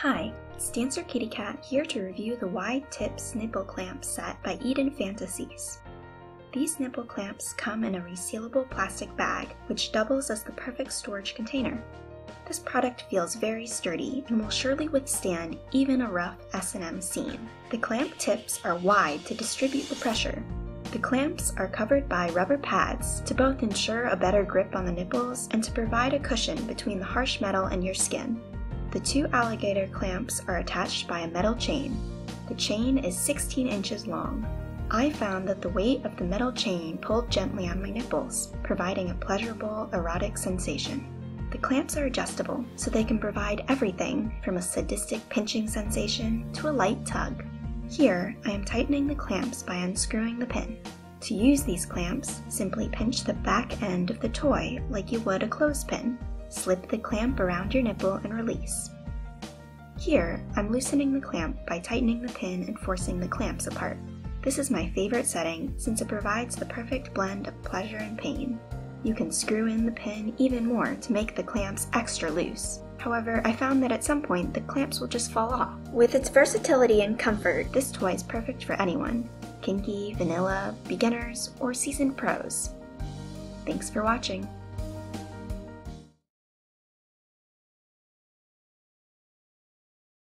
Hi, it's Dancer Kitty Cat here to review the Wide Tips Nipple Clamp set by EdenFantasys. These nipple clamps come in a resealable plastic bag, which doubles as the perfect storage container. This product feels very sturdy and will surely withstand even a rough S&M scene. The clamp tips are wide to distribute the pressure. The clamps are covered by rubber pads to both ensure a better grip on the nipples and to provide a cushion between the harsh metal and your skin. The two alligator clamps are attached by a metal chain. The chain is 16 inches long. I found that the weight of the metal chain pulled gently on my nipples, providing a pleasurable erotic sensation. The clamps are adjustable, so they can provide everything from a sadistic pinching sensation to a light tug. Here, I am tightening the clamps by unscrewing the pin. To use these clamps, simply pinch the back end of the toy like you would a clothespin. Slip the clamp around your nipple and release. Here, I'm loosening the clamp by tightening the pin and forcing the clamps apart. This is my favorite setting since it provides the perfect blend of pleasure and pain. You can screw in the pin even more to make the clamps extra loose. However, I found that at some point the clamps will just fall off. With its versatility and comfort, this toy is perfect for anyone kinky, vanilla, beginners, or seasoned pros. Thanks for watching.